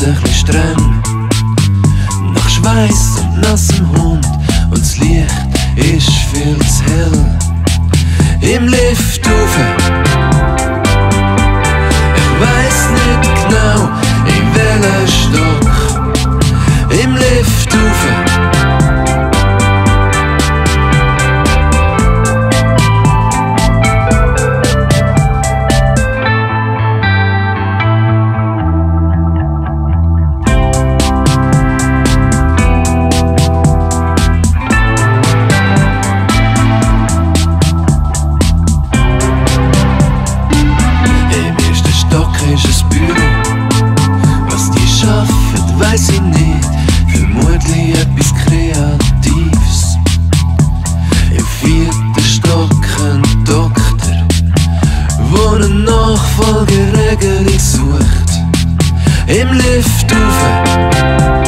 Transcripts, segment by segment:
riecht ein bisschen streng nach Schweiß und nassem Hund und das Licht Nachfolger regelung gesucht. Im Lift auf.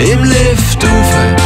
im Lift, du.